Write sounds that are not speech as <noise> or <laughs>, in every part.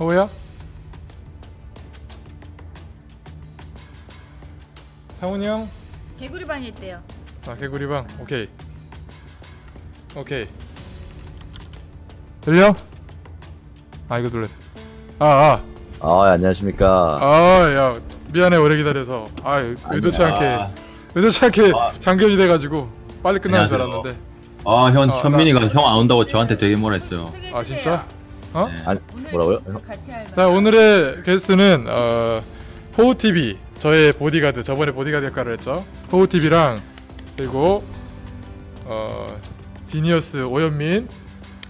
호야? 상훈이 형? 개구리 방에 있대요. 아 개구리 방 오케이 오케이 들려? 아 이거 눌러 아아아야 아, 안녕하십니까. 미안해 오래 기다려서 아 의도치 아니야. 않게 의도치 않게 아. 장견이 돼가지고 빨리 끝나는 줄. 알았는데 아, 현, 어, 현민이가 형 안 온다고 저한테 되게 뭐라 했어요. 아. 진짜? 어? 네. 아니, 뭐라고요? 할자 말. 오늘의 게스트는 어, 호우TV 저의 보디가드 저번에 보디가드 역할을 했죠 호우TV랑 그리고 어, 디니어스 오현민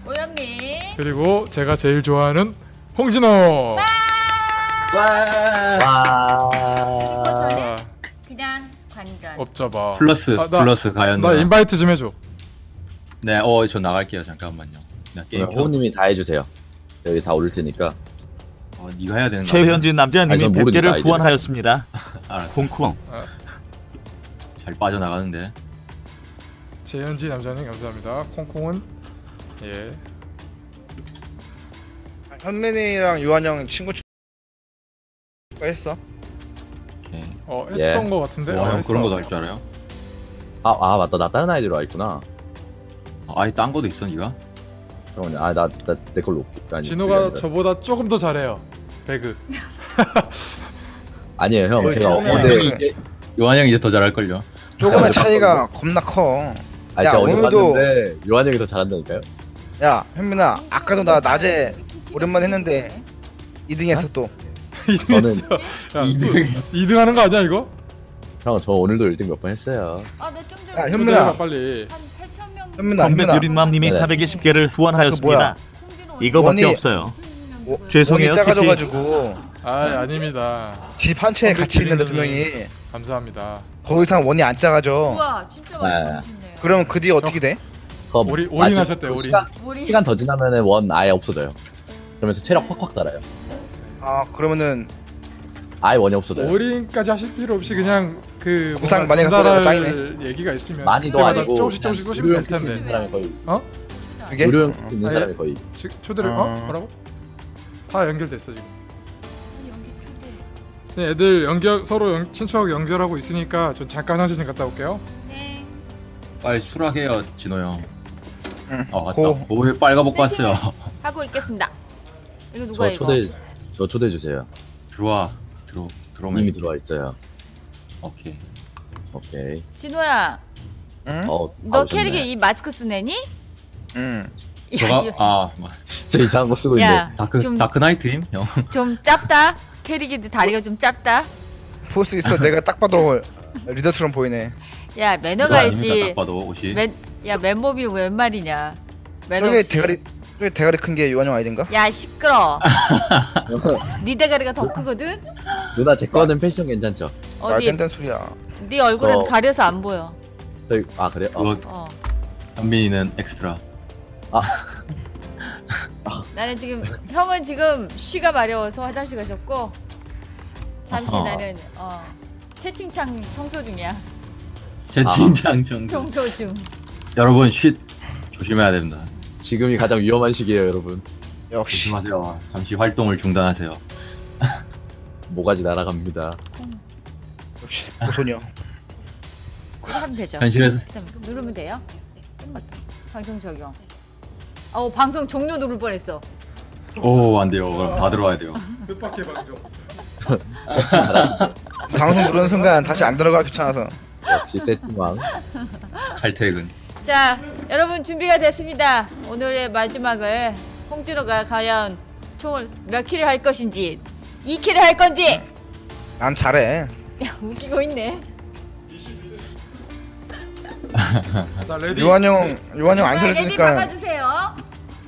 오현민. 그리고 제가 제일 좋아하는 홍진호 와! 이거 와. 전에 아, 그냥 관전. 없잡아 플러스, 아, 나- 플러스 가연. 나. 인바이트 좀 해줘 네, 어, 저 나갈게요. 잠깐만요. 호우님이 다 해주세요. 여기 다 올릴 테니까. 어, 네가 해야 되는 거. 최현진 아니, 남자님이 전 모르니까, 100개를 이제. 후원하였습니다. <laughs> 알았어. 콩콩. 잘 빠져나가는데. 재현지 남자님 감사합니다 콩콩은 예 현민이랑 요한형 친구 했어? 오케이. 어, 예. 했던 거 같은데 와, 어, 형 했어. 그런 거도 할 줄 알아요? 아, 아, 맞다. 나 다른 아이디로 와 있구나. 아, 아예 딴 거도 있어, 니가? 잠깐만요. 아, 나, 나, 내 걸로 올게. 아니, 진호가 아니라. 저보다 조금 더 잘해요 배그 <laughs> 아니에요, 형. 왜, 제가 형이 어제, 이제- 요한 형이 이제 더 잘할걸요? 조금의 제가 차이가 겁나 커. 아니, 야, 제가 어제 오늘도- 봤는데, 요한 형이 더 잘한다니까요? 야, 현민아, 아까도 나 낮에 오랜만에 했는데 2등 했어 또. <laughs> 2등 했어 야, 2등. 2등 하는 거 아니야 이거? 형, 저 오늘도 1등 몇 번 했어요. 아, 나좀 전에 야, 현민아. 빨리 한 8천 명. 현민아, 건배 현민아. 누린맘님이 네. 420개를 후원하였습니다. 홍진호 이거밖에 원이- 없어요. 오- 죄송해요, 원이 TP. 작아져가지고 아 아닙니다 집 한 채에 같이 있는데 두 명이 감사합니다 더 이상 원이 안 작아져. 우와, 진짜 네. 많이 보시네요. 그럼 그 뒤에 어떻게 돼? 그거 올인- 올인하셨대요, 그 올인. 시간, 우리 시간 더 지나면은 원 아예 없어져요. 그러면서 체력 확확 달아요. 아, 그러면은 아예 원이 없어져요. 올인까지 하실 필요 없이 그냥 그 뭔가 많이 갖고 전달할 얘기가 있으면 많이도 그때마다 아니고 조금씩 조금씩 쏘시면 될 텐데 사람이 거의 그게? 무료형 키트 있는 아, 사람이 거의 지, 초대를 어. 어? 뭐라고? 다 연결됐어 지금 초대. 네, 애들 연결 서로 연, 친추하고 연결하고 있으니까 전 잠깐 화장실 좀 갔다 올게요 네. 빨리 수락해요, 진호 형. 응. 아, 맞다. Go. 오, 왜 빨가벗고 왔어요? 하고 있겠습니다. 이거 누가 저 이거? 초대 저 초대해 주세요. 들어와. 들어, 들어오면. 이미 들어와 있어요. 오케이. 오케이. 진호야, 응? 어, 너 다 오셨네. 캐릭에 이 마스크 쓰네니? 응. 저가, 야, 아, 뭐, 진짜 이상한 거 쓰고 야, 있네. 다크, 좀- 다크 나이트임? 형. 좀 짭다. 캐릭이 다리가 좀 짭다. 포스 있어. 내가 딱 봐도 <laughs> 리더처럼 보이네. 야 매너가 아닙니까, 있지. 딱 봐도 옷이. 맨, 야 맨몸이 웬 말이냐? 매너 저게 없이. 대가리 저게 대가리 큰게 요한형 아이딘가? 야 시끄러. <laughs> 네 대가리가 더 크거든. 누나 제 거는 패션 괜찮죠? 말도 어디 안 되는 소리야. 네 얼굴은 저- 가려서 안 보여. 저희 아 그래요? 어, 어. 현민이는 엑스트라. <laughs> 나는 지금 형은 지금 쉬가 마려워서 화장실 가셨고 잠시 아하. 나는 어 채팅창 청소 중이야. 채팅창 정도. <laughs> 청소 중. 여러분, 쉿. 조심해야 됩니다. 지금이 가장 위험한 시기예요, 여러분. 역시. 조심하세요. 잠시 활동을 중단하세요. 모가지 날아갑니다. 역시. 그거 하면 되죠. 현실에서 그다음 누르면 돼요? 어, 방송 적용. 어 방송 종료 누를 뻔했어. 오, 안 돼요. 그럼 다 들어와야 돼요. 뜻밖의 방송 <laughs> 방송 누르는 순간 다시 안 들어가 귀찮아서. 역시 세팅왕. 칼퇴근. 자, 여러분 준비가 됐습니다. 오늘의 마지막을 홍진호가 과연 총을 몇 킬을 할 것인지 2킬을 할 건지 난 잘해. 야, 웃기고 있네. 자 Ready 요한형 요한형 안 ready 살려주니까 박아주세요.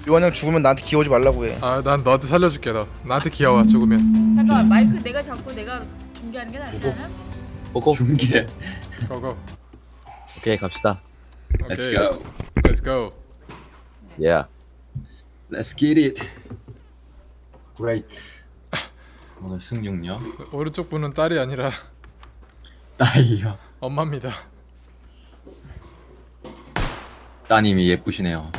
요한형 죽으면 나한테 기어오지 말라고 해. 아 난 너한테 살려줄게 너 나한테 귀여워 죽으면 잠깐 마이크 내가 잡고 내가 중계하는 게 낫지 않아? Go go. 중계. Go go 오케이 갑시다. Let's 오케이 go. Let's go 예. Let's get it. Great. 오늘 승률요? 오른쪽 분은 딸이 아니라 딸이요. 엄마입니다 따님이 예쁘시네요.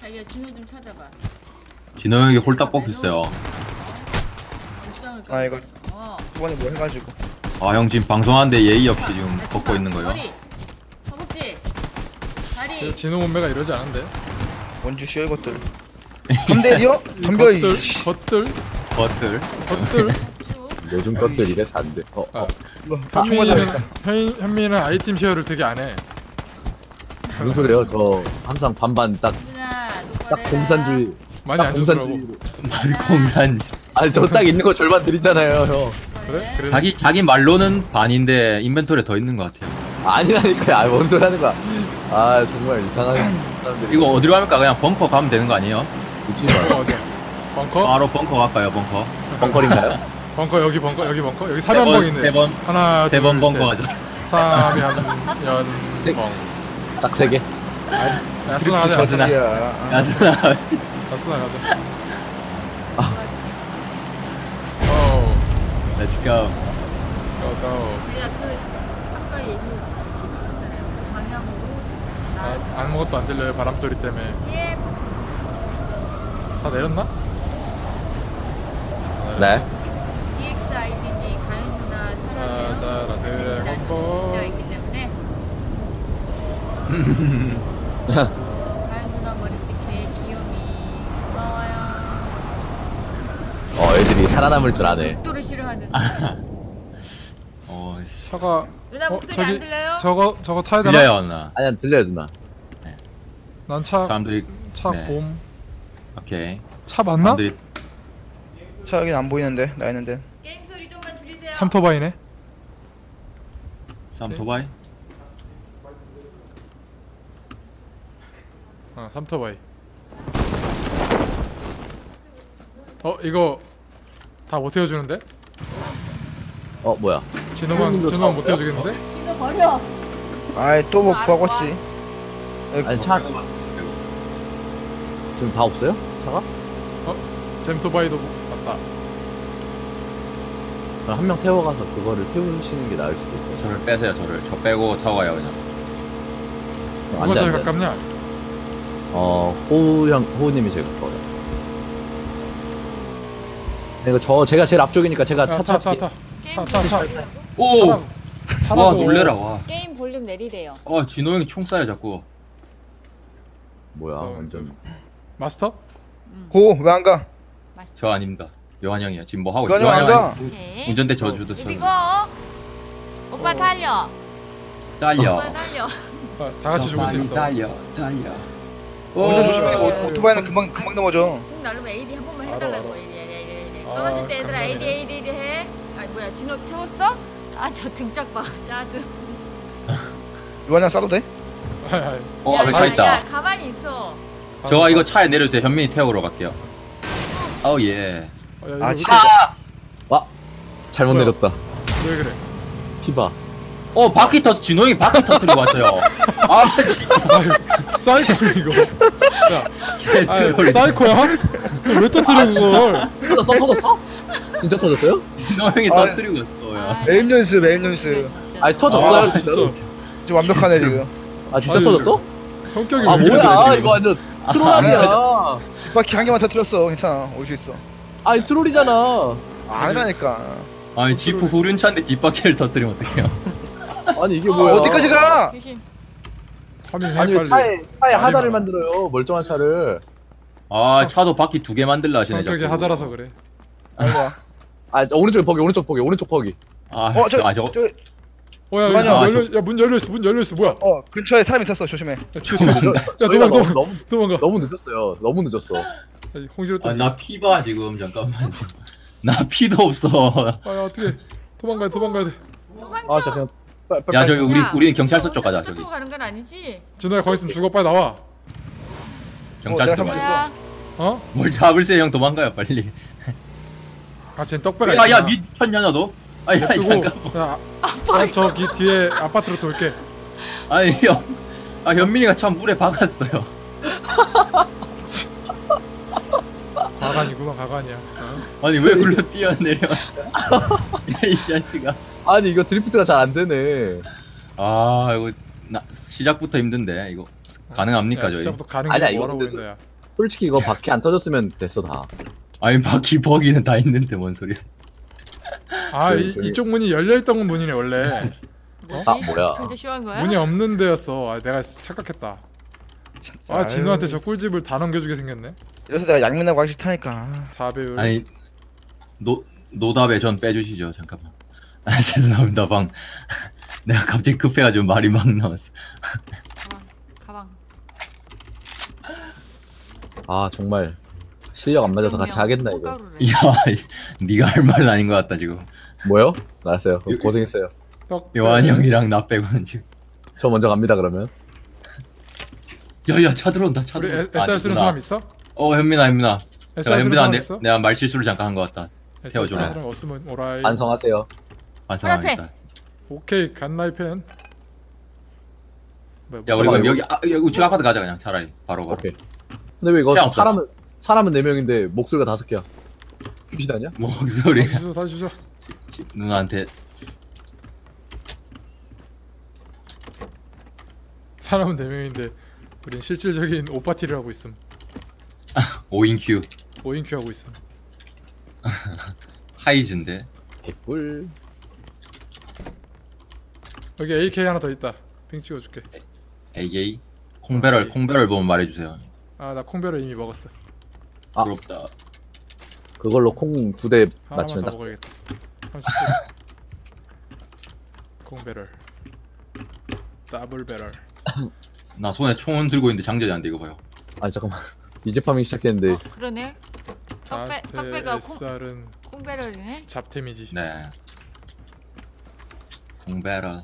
자기야 진호 좀 찾아봐. 진호 형이 홀딱 뽑혔어요. 아, 이거- 어. 저번에 뭐 해가지고 아 형 지금 방송하는데 예의 없이 지금 벗고 있는 거요. 머리. 허벅지. 다리. 진호 몸매가 이러지 않은데 원주 씨어 이것들 3대리요? 덤벼 겉들 이 겉들 버틀. 겉들 쭉. 요즘 것들 이래서 안 돼. 어, 어. 뭐, 현민이는 현, 현민이는 아이템 쉐어를 되게 안해 무슨 소리예요? 저 항상 반반 딱, 똑바로 딱 해라. 공산주의. 많이 딱안 주더라고 공산주의. 공산. 아니, 저 딱 있는 거 절반 드리잖아요, 형. 그래? 그래 자기 자기 말로는 반인데 인벤토리에 더 있는 것 같아요. 아니라니까요. 아, 뭔 소리 하는 거야. 아, 정말 이상한 사람들이. 이거 어디로 합니까? 그냥 벙커 가면 되는 거 아니에요? 어, 어디야 벙커? 바로 벙커 갈까요? 벙커. 벙커인가요? 벙커 여기 벙커 여기 벙커 여기 3연벙 있네 세 번, 하나 세 번 벙커 가자. 3연연벙 딱 세 개. 야스나 가자 야스나 야스나. 야스나 가자 어우 Let's go. 고고 제가 그 아까 얘기했었잖아요. 방향으로 나. 아, 아무것도 안 들려요 바람 소리 때문에 예. 다 내렸나? 네. EXIDD 가연 누나 스타일이에요. 자자라 드래곤볼. 되어 있기 때문에 <laughs> 가연 누나 머리 이렇게 귀요미 고마워요. 어, 애들이 살아남을 줄 아네. 또를 싫어하는. <laughs> 어, 씨. 차가 누나 어, 목소리 저기 안 들려요? 저거 저거 타야 되나? 들려요, 누나. 아니야, 들려요, 누나. 난차차 사람들이, 네. 봄. 오케이. 차 맞나? 사람들이, 차 여긴 안 보이는데 나 있는데 게임 소리 좀만 줄이세요. 삼토바이네. 사람 도바이? 어, 삼토바이. 어, 이거 다못 태워주는데? 어, 뭐야. 진호만 진호만 차못 태워주겠는데? 지금 버려. 아이 또뭐 아, 구하겠지 아니, 차. 지금 다 없어요? 차가? 잼토바이도 맞다. 그럼 한명 태워가서 그거를 태우시는 게 나을 수도 있어요. 저를 빼세요, 저를. 저 빼고 타고 가요, 그냥. 누가 안 돼, 제일 안 돼. 가깝냐? 어, 호우 형, 호우님이 제일 가까워요. 이거 저, 제가 제일 앞쪽이니까 제가 차, 차, 타타 타. 게임 타, 타, 타. 오! 타라고. 와, 타라고. 놀래라, 와. 게임 볼륨 내리래요. 어, 진호 형이 총 쏴요, 자꾸. 뭐야. 완전. 마스터? 고 왜 안 가? 저 아닙니다. 요한 형이야. 지금 뭐 하고 요한 있어요? 형안 가? 오케이. 운전대 저주도. 쳐. 오빠 달려. 딸려. 오빠 달려. 아, 다 같이 죽을 수 있어. 딸려, 딸려. 운전 조심해 오. 오- 오토바이는 금방 금방 넘어져 꼭 나름 AD 한 번만 해달라고. 알아. AD, AD, AD, AD. 아, 떨어질 때 얘들아. AD, AD, AD 해. 아 뭐야 진호 태웠어? 아 저 등짝 봐. <laughs> 짜증. 요한 형 싸도 돼? 어, 야, 앞에 야, 차 야, 있다. 가만히 있어. 저 이거 차에 내려주세요. 현민이 태우러 갈게요. 어우, 예. 어, 야, 이거 아, 왜, 진짜. 와! 잘못 뭐야? 내렸다. 왜 그래? 피바. 어, 바퀴 터, 진호 형이 바퀴 터뜨리고 왔어요. <laughs> 아, 진짜. 사이코 이거. 야, 아, 개트롤. 사이코야? 왜 터뜨려 그걸? 터졌어? 터졌어? 진짜 터졌어요? 진호 형이 아. 터뜨리고 왔어, 야. 매일 연습 매일 연습 아니, 터졌어요, 아. 진짜. 지금 완벽하네 지금 아, 진짜 아니, 터졌어? 성격이 아, 왜 이래? 뭐야, 이거 완전 트롤 아니야. 바퀴 한 개만 터뜨렸어 괜찮아 올 수 있어 아니, 트롤이잖아. 아니라니까 아니, 지프 후륜차인데 뒷바퀴를 터뜨리면 어떡해요. <laughs> 아니, 이게 어, 뭐야. 어디까지 가? 파밍해 아니, 왜. 차에, 차에 하자를 가라. 만들어요, 멀쩡한 차를. 아, 차도 바퀴 두 개 만들라 하시네, 성격이 자꾸. 하자라서 그래. 아이고 아, 오른쪽 버기, 오른쪽 버기, 오른쪽 버기. 아, 어, 저, 저, 아, 저거. 저, 어야. 문 아, 열려 야문 열려 있어 문 열려 있어 뭐야? 어, 근처에 사람 있었어, 조심해. 야, 저희가 도망 너무, 도망 너무, 도망가. 너무 늦었어요. 너무 늦었어. 야, 홍시로 또. 아, 나 피봐, 지금. 잠깐만. <laughs> 나 피도 없어. 아야 어떻게 도망가야 도망가야 돼. 도망쳐. 아, 진짜 그냥. 빨리, 빨리, 야, 빨리. 저기 우리, 야, 우리는 경찰서 쪽 가자, 혼자 저기. 타고 가는 건 아니지? 진호야 거기 있으면 죽어 빨리 나와. 경찰서 어, 내가 가자. 뭐야? 어? 뭘 잡을세, 형 도망가요, 빨리. 아 쟤 떡배가 야, 야, 있구나. 미쳤냐, 너도? 아, 야, 냅두고 잠깐. 야, 아, 저기 뒤에 아파트로 돌게. 아니, 형. 아, 현민이가 참 물에 박았어요. 가관이구만 가관이야. 어? 아니, 왜 굴러 뛰어내려. 야, 이 자식아. 아니, 이거 드리프트가 잘 안 되네. 아, 이거, 나, 시작부터 힘든데, 이거. 가능합니까, 야, 저희? 시작부터 가는 아니야, 게 이거 근데. 솔직히 이거 바퀴 안 터졌으면 됐어 다. 아니 바퀴 버기는 다 있는데 뭔 소리야? 아 저기, 이, 저기. 이쪽 문이 열려있던 문이네 원래 뭐지? 아, 뭐야. 근데 쇼한 거야? 문이 없는 데였어 아 내가 착각했다 아 진우한테 저 꿀집을 다 넘겨주게 생겼네 이래서 내가 양민하고 하기 싫다니까 4배율 아니 노 노답에 전 빼주시죠 잠깐만. <laughs> 아 죄송합니다 방. <laughs> 내가 갑자기 급해가지고 말이 막 나왔어. 가방. 아 정말 실력 안 맞아서 같이 하겠나 이거. 꽃가루래. 야, 네가 할 말은 아닌 것 같다 지금. 뭐요? 알았어요. 고생했어요. 떡 요한이 형이랑 나 빼고는 지금. 저 먼저 갑니다 그러면. 야야 차 들어온다 차 우리 들어온다. SR 쓰는. 사람 있어? 어 현민아 현민아. SR 쓰는 현민아 사람 내, 있어? 내가 말 실수를 잠깐 한 것 같다. SR 사람 없으면 오라이 반성하세요. 반성합니다. 오케이 갓나이펜 야 우리 그럼 여기 이거- 아, 여기 우측 아파트 가자 그냥 차라리 바로 바로. 오케이. 근데 왜 이거 시간 없어. 사람은 사람은 네 명인데 목소리가 다섯 개야? 귀신 아니야? 뭐 소리? 다시 주소 다시 주소 누나한테 사람은 4명인데 우린 실질적인 오빠티를 하고 있음 <laughs> 5인 큐 5인큐 하고 있음 <laughs> 하이즈인데. 개꿀. 여기 AK 하나 더 있다 핑 찍어줄게 AJ 콩배럴 콩배럴 보면 말해주세요. 아 나 콩별을 이미 먹었어 아. 부럽다. 그걸로 콩 두 대 하나만 맞추면 더 딱. 먹어야겠다 30분 콩배럴 더블 배럴 나 손에 총은 들고 있는데 장전이 안 돼 이거 봐요. 아니 잠깐만. <laughs> 이제 파밍 시작했는데 어, 그러네. 떡배 떡배가 나한테 콩 SR은 콩배럴이네. 잡템이지 네. 콩배럴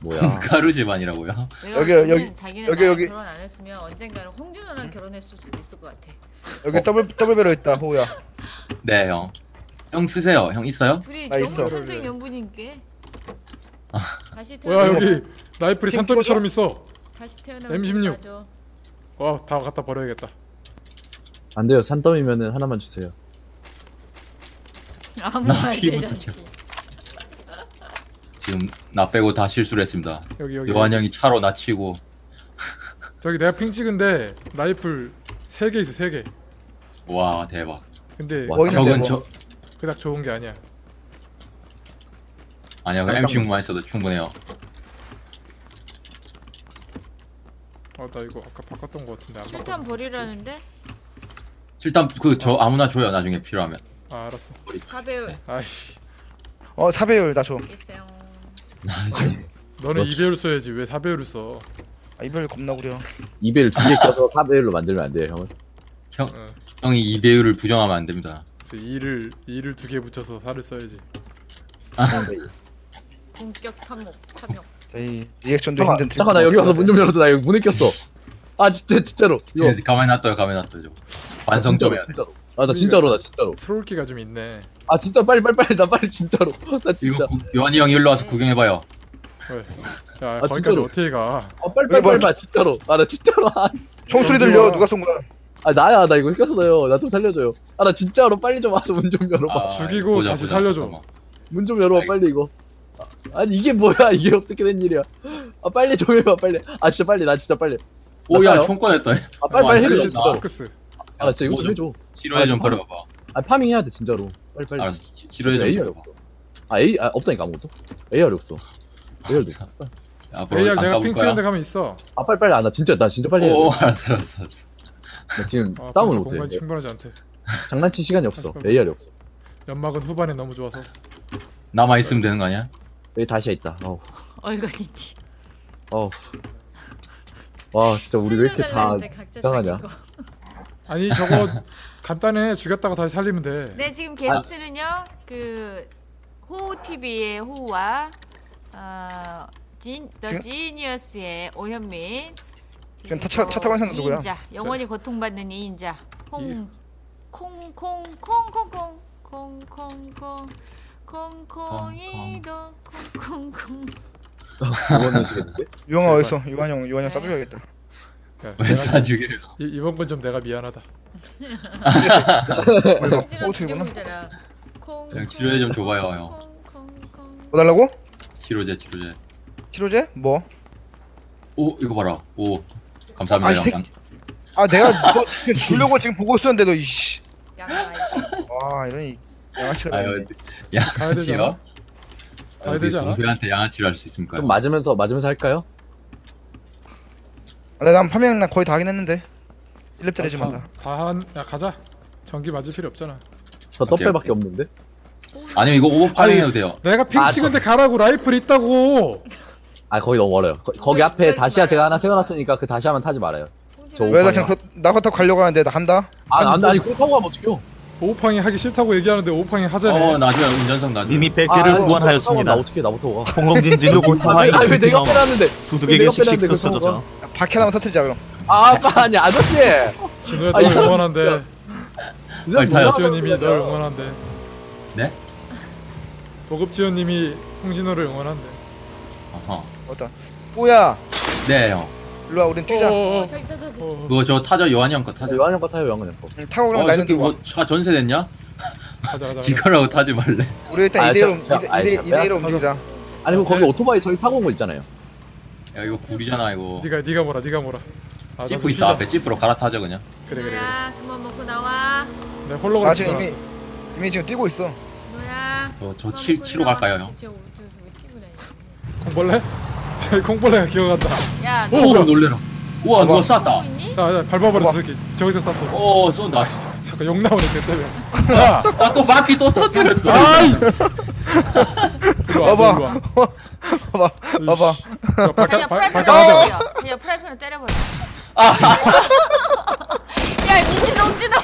뭐야? 가루 집안이라고요? 여기, 여기, 자기는 여기, 여기. 결혼 안 했으면 언젠가는 홍준호랑 결혼했을 수도 있을 것 같아. 여기 더블 더블 배로 있다 호우야 네 형. 형 쓰세요. 형 있어요? 둘이 나 너무 있어. 천생 연분인게. 다시 뭐야 태어나. 여기 지금 산더미처럼 있어 다시 태어나. M16. 와다 갖다 버려야겠다 안 돼요. 산더미면은 하나만 주세요. 아무나 피부터 되지. 지금 나 빼고 다 실수를 했습니다. 여기 여기 요한 형이 차로 나 치고 저기 내가 핑 찍은데 라이플 3개 있어 3개 와 대박. 근데 와, 뭐 있는데 적은 뭐. 저 그닥 좋은 게 아니야 아니야 그 M16만 있어도 충분해요. 어나 이거 아까 바꿨던 거 같은데 안 실탄 버리라는데 일단 그 저 아무나 줘요 나중에 필요하면. 아 알았어 사배율 아이씨 어 4배율 나줘 있어요. 나 지금 너는 그렇지. 2배율 써야지 왜 4배율을 써 아, 이별 겁나 구려 이벨 두개 껴서 <laughs> 4배율로 만들면 안 돼요, 형은. 형 어, 형이 이 배율을 부정하면 안 됩니다. 그래서 2를 2를 두 개 붙여서 4를 써야지 본격 탐욕 탐욕. 저희 리액션도 잠깐, 힘든 잠깐 나 여기 와서 문 좀 열어줘. 나 여기 문에 꼈어. 아 진짜 진짜로. 이거 가만히 놔둬요 가만히 좀 해야 돼. 진짜로. 아 나 진짜로 나 진짜로. 트롤기가 좀 있네 아 진짜 빨리 빨리 빨리 나 빨리 진짜로. <laughs> 나 이거 진짜. 구- 요한이 형이 일로 와서 구경해봐요. 왜? 야 아, 거기까지 진짜로. 어떻게 가 아 빨리 빨리 빨리 봐 진짜로. 아 나 진짜로. 아, 총소리 들려 와. 누가 쏜 거야 아 나야 나 이거 꼈어요. 나 좀 살려줘요. 아 나 진짜로 빨리 좀 와서 문 좀 열어봐. 아, 죽이고 다시 살려줘. 잠깐만. 문 좀 열어봐 빨리 이거. 아, 아니 이게 뭐야 <laughs> 이게 어떻게 된 일이야? 아 빨리 좀 해봐 빨리. 아 진짜 빨리 나 진짜 빨리. 오야 나가요? 총 꺼냈다. 아 빨리 와, 빨리 해줘 살려줘. 진짜로. 쇼크스 아 진짜 이거 뭐좀 좀- 해줘. 치료해 아, 좀 잠깐만. 걸어봐. 아 farming 해야 돼 진짜로. 빨리 빨리. 알았어 치- 치료해 좀 AR 걸어봐. 없어. 아 A 아 없다니까 아무것도. AR이 없어. AR도 없어. 앞으로 AR 안 내가 가볼 ping 거야. 찍은 데 가면 있어 아 빨리 빨리 아 나 진짜 나 진짜 빨리 해야 돼. 오 알았어 알았어 알았어. 나 지금 아, 싸움을 벌써 못해. 공간이 충분하지 않대 장난칠 시간이 없어. 잠깐만. AR이 없어. 연막은 후반에 너무 좋아서 남아 있으면 되는 거 아니야? 여기 다시야 있다. 어우. 얼간이지. 어우. 와 진짜 우리 왜 이렇게 다 각자 이상하냐? 거. 아니 저거 간단해 죽였다가 다시 살리면 돼 네 지금 게스트는요 그 호우 TV의 호우와 어, 진, 더 지금- 지니어스의 오현민 지금 차- 차 타고 있는 사람 누구야? 이인자 영원히 고통받는 이인자 콩콩콩콩콩콩콩 콩콩콩 콩콩이도 콩콩콩 응원 내시겠는데? 유영아 제발. 어딨어 유한형 유한형 네. 싸줘야겠다 야, 왜 내가- 싸주기를? 이, 이번 건 좀 내가 미안하다 홍진호 오, 주제곡이잖아 콩 그냥 치료해 좀 줘봐요, 형. 콩 콩 콩 뭐 달라고? 치료제 치료제. 치료제? 뭐? 오 이거 봐라. 오 감사합니다 아, 이 형. 새끼. 아 내가 <laughs> 너 지금 주려고 지금 보고 있었는데 너 이씨. 양아 와 이런 이 양아치가 아유. 가야 되잖아. 양아치요? 가야 어떻게 되지 않아? 동생한테 양아치를 할 수 있습니까? 좀 맞으면서 맞으면서 할까요? 아, 난 파밍 난 거의 다 하긴 했는데 1렙짜리지만 다. 다한 야 가자. 전기 맞을 필요 없잖아. 저 떡배밖에. 없는데. 아니요 이거 오버파밍 해도 돼요. 내가 핑 아, 찍은데 가라고 라이플 있다고. 아 거기 너무 멀어요. 거, 거기 앞에 다시아 제가 하나 세워놨으니까 그 다시아만 타지 말아요. 저왜나 오팡이야. 지금 그, 나 그거 타고 가려고 하는데 나 간다. 아 아니, 아니 그거 타고 가면 어떡해요? 오팡이 하기 싫다고 얘기하는데 오팡이 하자네. 어 나중에 운전석 나중에. 이미 아, 100개를 아니, 진짜 후원하였습니다. 나 어떻게 나부터 가? 곧 하와이 아니 왜 내가 빼놨는데? 두둑에게 씩씩. 바퀴 하나만 터트리자 그럼. 아 아빠 아니 아저씨. 진우야 아, 이널 사람 응원한대. 이 사람 빨리 타요. 뭐야? 지호님이 널 응원한대. 네? 보급 지호님이 홍진호를 응원한대. 어허. 어떤? 뽀야 네 형. 일로 와 우린 뛰자. 어, 어, 저기 저기 저기 어. 그거 저 타저 요한이 형 거 타죠. 요한형 거 타요 요한형 거. 응, 타고 어, 나이는 저기 들고 와. 뭐 차 전세됐냐? 가자 가자. <laughs> 가자. 지가라고 타지 말래. 우리 일단 아, 2대1로 저- 저- 아니, 저- 2대1로 움직이자. 아니 그럼 거기 제- 오토바이 저기 타고 온 거 있잖아요. 야 이거 구리잖아 이거. 네가 네가 뭐라 네가 뭐라. 아, 찌프 쉬자. 앞에 찌프로 갈아타죠 그냥. 그래 그래. 그래. 노야 그만 먹고 나와 내 홀로그램 아 지금 써놨어. 이미 이미 지금 뛰고 있어. 노야 저, 저 치, 치로. 갈까요 형? 콩벌레? 저 콩벌레가 <laughs> 기어간다. 야, 오, 너오 뭐야? 놀래라. 우와 누가 쐈다. 하고 있니? 야, 야 밟아버렸어 새끼. 저기서 쐈어. 오 쏜다. 잠깐 욕 나오네 걔 때문에. 야, 아또 바퀴 또 터뜨렸어. 아이. <laughs> 와, 봐봐. 와. <laughs> 봐봐 봐봐. 야, 발가 자기야 발 프라이팬 발가 하자. 때려버려 자기야 프라이팬을 때려버려 야 미친 놈지도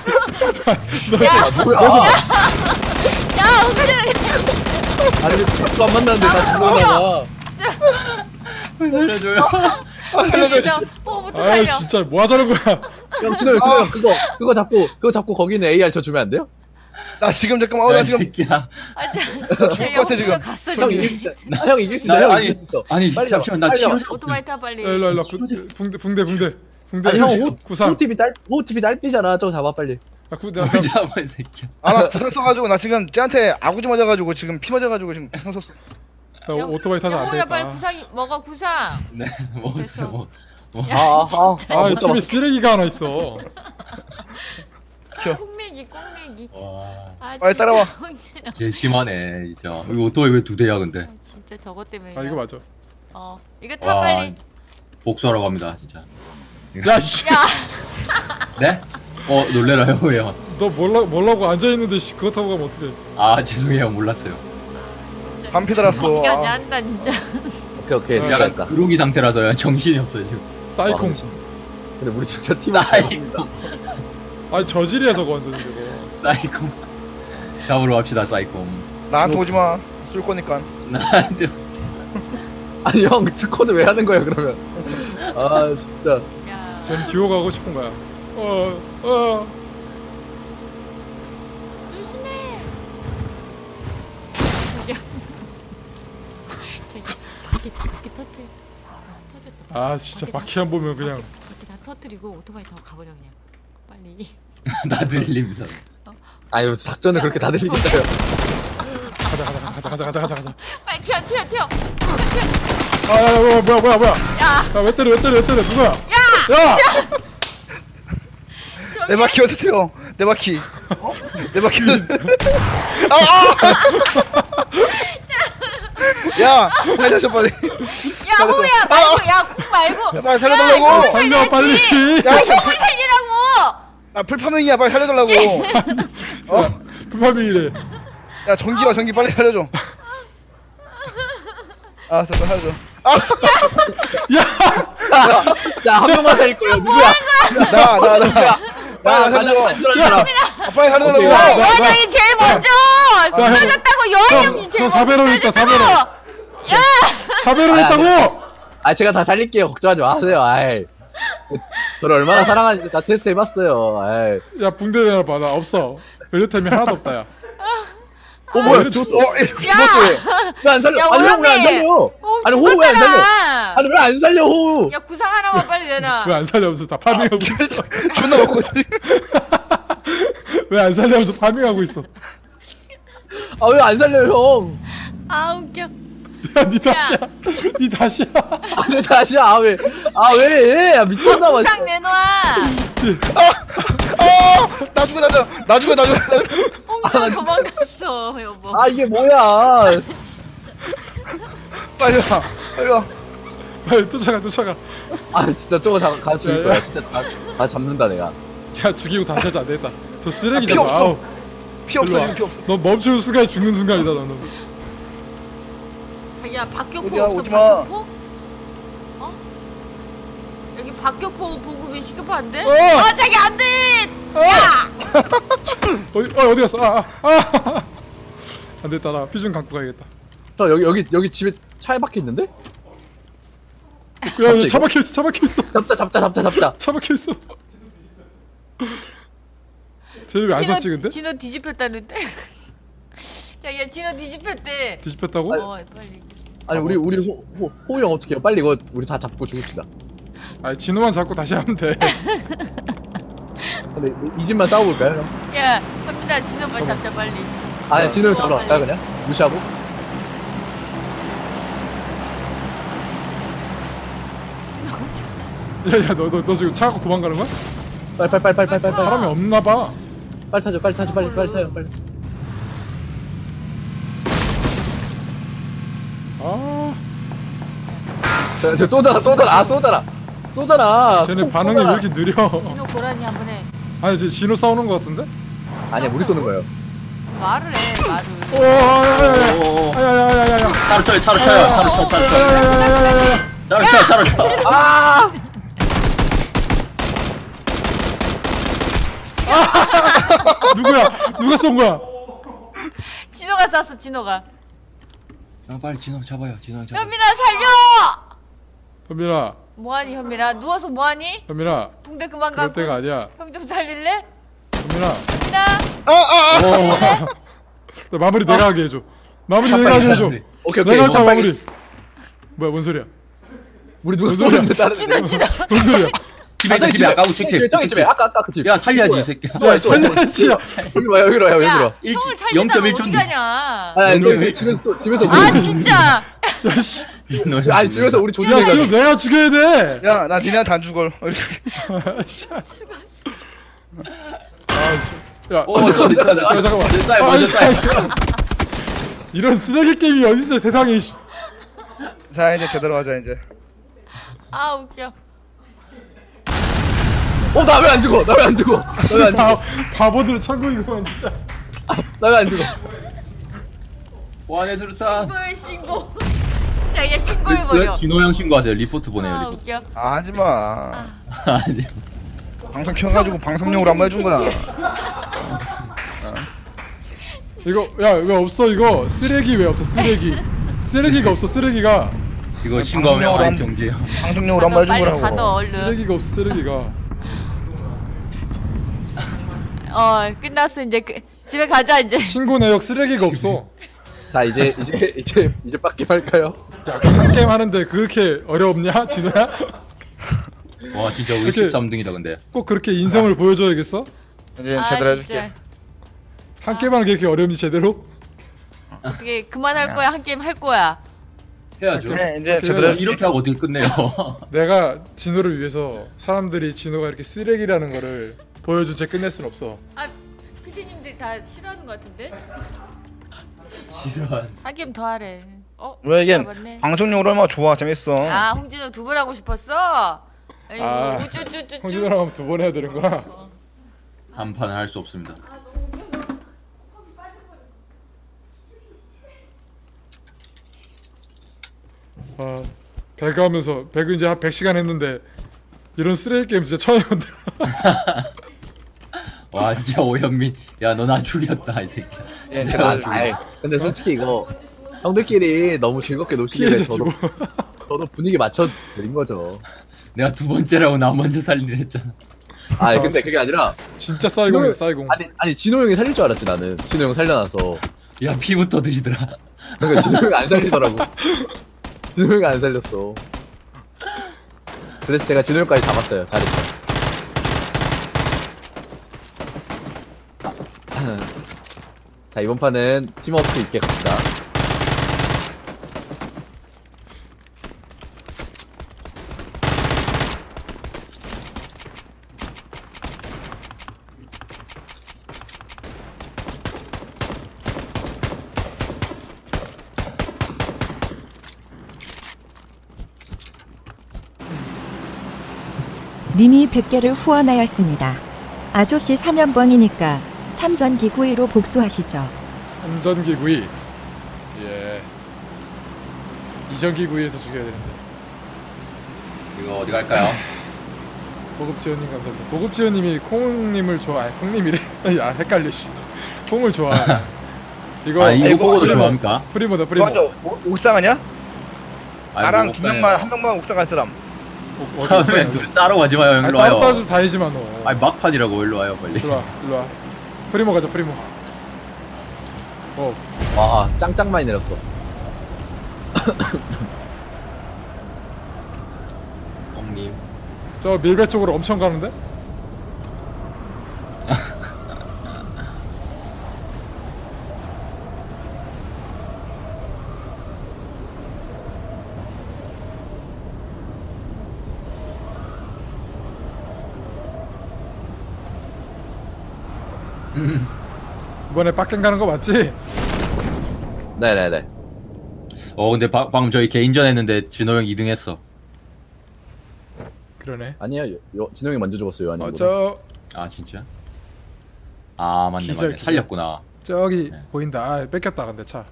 야, 뭐야? 야 엉클리는 아니 왜 자꾸 안 만나는데 나 죽어나가. 살려줘요. 살려 포부터 아이 살려 진짜 뭐 하자는 거야? 형 진호 형 진호 형 그거 그거 잡고 그거 잡고 거기는 AR 저 주면 안 돼요? 나 지금 잠깐만 어 야, 나이 지금 새끼야. 아 진짜 죽을 것 같아, 지금. 갔어 형 이길 수 있어. 아, 형 이길 수형 아니 이길 수 있어. 아니 잠시만 나 치료 와. 오토바이 타 빨리 야, 일로 와, 일로 붕대 붕대. 아니 형 호, 구상. 호TV 딸 호TV 딸피잖아. 저거 잡아 빨리. 야, 구, 나, 나, <laughs> 잡아 이 새끼야. 아나 구상 써가지고 나 지금 쟤한테 아구지 맞아가지고 지금 피 맞아가지고 지금 구상 썼어. 나 오토바이 타서 안 영호야 빨리 되겠다. 구상 먹어 구상 네. <laughs> 뭐. 뭐. 야, 아, 아, 아, 집에. 쓰레기가 하나 있어. 꽁맹이 꽁맹이 와, 아 빨리 따라와. 개 심하네 진짜. 이거 오토바이 왜 두 대야 근데? 아, 진짜 저것 때문에 아, 이거 맞아. 어 이거 타 와, 빨리 복수하러 갑니다 진짜. 야, 씨. 야 <laughs> 네? 어 놀래라요 왜요? 너 몰라 몰라고 앉아 있는데 씨 그거 타고 가면 어떡해? 아 죄송해요 몰랐어요. 반피 달았어. 어디까지 아. 한다 진짜 오케이 오케이 야, 내가 약간. 그루기 상태라서요 정신이 없어요 지금. 사이콘. 와, 근데 우리 진짜 팀. 사이코 아니 저질이야 저거 완전 저거. 사이코 잡으러 갑시다 사이코. 나한테 오지 마. 쏠 거니까. 나한테 <laughs> 아니 형 squad 왜 하는 거야 그러면? 아 진짜. 야 쟤는 듀오 가고 싶은 거야. 어, 어. 조심해 저기야 저기 바퀴 바퀴 터트 터졌다 아, 진짜 바퀴 안 보면 그냥 바퀴 다 터트리고 오토바이 타고 가버려 그냥 빨리 <laughs> 나 들립니다. 아유 작전을 그렇게 다 들리겠어요. 가자 가자 가자 가자 가자 가자 가자. 빨리 튀어 튀어 튀어 아, 야, 뭐야 뭐야 뭐야 뭐야. 야 야, 왜 때려 왜 때려 왜 때려 누구야? 야! 내 바퀴 어떻게 틀어? 내 바퀴. 어? 내 바퀴. 아! 아! <laughs> 야, 살려줘 빨리. 야 호야 말고 야콩 말고 빨리 살려달라고. 살려 빨리. 야, 콩을 살리라고 나 풀파밍이야 빨리 살려달라고. 어? 불파밍이래. 야 전기와 전기 빨리 살려줘. 아, 됐어 살려줘. 아, 야한 명만 살릴 거예요. 누구야? 나, 나, 나. 야 빨리 가장. 안전한 사람. 아, 빨리. 오케이. 야, 요한 형이 제일 먼저 형. 쓰러졌다고 요한 형, 제일 형 먼저 사배로 있다, 쓰러졌다고. 야 사배를 아니, 했다고. 아 제가 다 살릴게요. 걱정하지 마세요. 아이. 그, 저를 얼마나 사랑하는지 다 테스트 해봤어요. 아이. 야, 붕대 내놔봐. 나 없어. 벨트템이 하나도 없다 야. 어 뭐야? 줬어. 어, 이 죽었어. 왜안 살려? 야, 아니 형 왜 안. 살려? 어, 아니 호우 왜 안 살려? 아니 왜 안 살려 호우? 야 구상 하나만 빨리 내놔 왜 안 살려면서 다 farming하고 있어. <laughs> 존나 먹고. <laughs> 왜 안 살려면서 farming하고 있어. 아 왜 안 살려 형? 아 웃겨 야, 니 다시야. <laughs> 니 다시야. 아니 다시 아왜 아 왜? 야 미쳤나 봐. 부상 내놔. 어! 나 죽어 나 죽어 나 죽어 나 죽어 나 죽어 홍준호 도망갔어 여보. 아 이게 뭐야? 빨리 와 빨리 와 빨리 쫓아가 쫓아가 아 진짜 저거 다가 죽일 야, 거야. 야. 진짜 다, 다 잡는다 내가. 야 죽이고 다시 하자 안되겠다 저 쓰레기 아, 피 없어. 아우 피 없어 일로 와. 지금 피 없어 너 멈추는 순간에 죽는 순간이다 너는 야 박격포 어디야, 없어 오지 마. 박격포? 어? 여기 박격포 보급이 시급한데? 어! 아 자기 안돼! <laughs> 어디, 어, 어디 갔어 아, 아, 아. <laughs> 안 됐다 나 피좀 감고 가야겠다 저 여기 여기 여기 집에 차에 박혀 있는데? 야? 야 차 박혀 있어 차 박혀 있어 잡자 잡자 잡자 잡자. 차 박혀 있어 쟤네 왜안 썼지 근데? 진호 뒤집혔다는데? <laughs> 자기야 진호 뒤집혔대 뒤집혔다고? 어 빨리 아니 우리 우리 호, 호, 호영 어떻게 해요? 빨리 이거 우리 다 잡고 죽읍시다. 아니 진호만 잡고 다시 하면 돼 근데 이 집만 싸워볼까요? 형? 야 현민아 진호 빨리 잡자 빨리 아니 진우 형 잡으러 어, 갈까요 빨리. 그냥? 무시하고? 야야 너 너 너 지금 차 갖고 도망가는 거야? 빨리 빨리 빨리 빨리 빨리 빨리 사람이 없나 봐 빨리 타죠 빨리 타죠 빨리 빨리 타요 빨리. 아 저, 저 쏘잖아 쏘잖아. 아 쏘잖아. 쏘잖아. 쟤네 쏘- 반응이 왜 쏘잖아. 이렇게 느려? 진호 고라니 한번 해 아니 쟤 진호 싸우는 거 같은데? 아니야 우리 쏘는 거예요. 말을 해 말을. 오 야야야야 오, 야야야야야. 차로 쳐요, 차로 쳐요, 차로 쳐, 차로 쳐. 야야야야야 차로 쳐, 차로 쳐. 아! <laughs> 누구야? 누가 쏜 거야? 진호가 쐈어 진호가 아, 빨리 진호 잡아요, 진호 잡아. 현민아 살려! 현민아. 뭐하니 현민아? 누워서 뭐하니? 현민아. 붕대 그만 그럴 갖고. 때가 아니야. 형 좀 살릴래? 현민아. 현민아! 아아아! 나 마무리 내가 하게 해줘. 마무리 내가 하게 해줘. 오케이 오케이. 내가 할까 뭐, 마무리? 뭐야 뭔 소리야? 우리 누가 뭔 소리야? 진호 진호. 뭔 소리야 집에 있다, 집에 아까 우측 집. 저기 집에 아까 아까 그 집. 야, 살려야지, 이 새끼야. 야 살려야지 <laughs> 야 여기로 와 여기로 와 여기로 야 와. 일- 형을 0.1 어디. 가냐 아니. 집에서 쏘- 집에서 아 진짜 진호 아니 집에서 우리 야 조준해가 지금 내가 죽여야 돼 야나 니네한테 안 죽어 야 오, sorry, sorry. 야, 잠깐만 먼저 쏴요, 아, 먼저 씨, 쏴요. 이런 쓰레기 게임이 어딨어 세상에 씨. 자 이제 제대로 하자 이제 아 웃겨 어 나 왜 안 죽어? 나 왜 안 죽어? 나 왜 안 죽어? 바, 바보들 천국이구만 진짜 나 왜 안 죽어? 보안의 수류탄. 신고해 신고 자기가 신고해버려 그, 진호 형 신고하세요. 리포트 보내요, 아 리포트. 웃겨 아 하지마 아니. 방송 켜가지고 방송용으로 한번 해준 거야 이거 야 왜 없어 이거 쓰레기 왜 없어 쓰레기 쓰레기가 없어 쓰레기가 이거 신고하면 방송용으로 아이 한- 정지예요. 방송용으로 한번 해준 빨리 거라고 얼른 쓰레기가 없어 쓰레기가 어 끝났어 이제 그, 집에 가자 이제 신고 내역 쓰레기가 없어 <laughs> 자 이제 이제 이제 이제 빡게 할까요? 야 한 게임 하는데 그렇게 어렵냐 진호야? <laughs> 와, 진짜 우리 이렇게- 13등이다, 근데. 꼭 그렇게 인성을 보여줘야겠어? 이제 아 제대로 진짜 해줄게 한 게임 하는 게 그렇게 어렵니 제대로? 어떻게 그만할 거야 한 게임 할 거야 해야죠. 그래 이제 제대로 이렇게 하고 어떻게 끝내요? <laughs> 내가 진호를 위해서 사람들이 진호가 이렇게 쓰레기라는 거를 보여준 채 끝낼 순 없어. 아 피디님들 다 싫어하는 거 같은데? 이런. 한 게임 더 하래. 어? 왜 이게 잡았네. 방송용으로 얼마나 좋아 재밌어. 아 홍진호 두 번 하고 싶었어? 아이고 아, 우쭈쭈쭈쭈. 홍진호랑 하면 두 번 해야 되는구나 한 판은 할수 없습니다. 아 배그 하면서 배그 이제 한 100시간 했는데 이런 쓰레기 게임 진짜 처음 해본다 <laughs> 와, 진짜 오현민. 야, 너 나 죽였다, 이 새끼. 예, 진짜 제가 나 죽였다. 아이 근데 솔직히 이거 형들끼리 너무 즐겁게 노시길래 피해자 저도 주고 저도 분위기 맞춰 드린 거죠. 내가 두 번째라고 나 먼저 살리려 했잖아. 아 근데 그게 아니라 진짜 사이공이야 진호- 사이공 아니 아니 진호 형이 살릴 줄 알았지 나는 진호 형 살려놔서 야, 피부터 드시더라. 그러니까 진호 형이 안 살리더라고. 진호 형이 안 살렸어. 그래서 제가 진호 형까지 잡았어요. 잘했어. <laughs> 자 이번 판은 팀워크 있게 갑니다 님이 100개를 후원하였습니다. 아저씨 3연봉이니까 참전기 구이로 복수하시죠. 삼전기 구이. 예. 이전기 구이에서 죽여야 되는데. 이거 어디 갈까요? 보급지원님 감사합니다. 보급지원님이 콩님을 좋아해. 콩님이래. 야 헷갈려 씨. 콩을 좋아해. <laughs> 이거 아 이거 보고도 프리모. 좋아합니까? 프리모다 프리모. 맞아 오- 옥상 아니야? 아이고, 나랑 두 옥상에- 명만 한 명만 옥상 갈 사람 어, 어디 다음에 있어요? 둘 따로 가지 마요 형 아니, 일로 따로 따로 와요 좀 다니지 마 너. 아니 막판이라고 일로 와요 빨리 일로 와 일로 와. 프리모 가자 프리모. 어 와 짱짱 많이 내렸어 형님 저 밀배 쪽으로 엄청 가는데? 이번에 빡갱 가는 거 맞지? 네네네 어 근데 바- 방금 저희 개인전 했는데 진호 형 2등 했어 그러네. 아니에요 요, 요, 진영이 먼저 죽었어요 아니 어, 저 아 진짜? 아 맞네 기절, 맞네 기절. 살렸구나 저기 네. 보인다. 아, 뺏겼다 근데 차.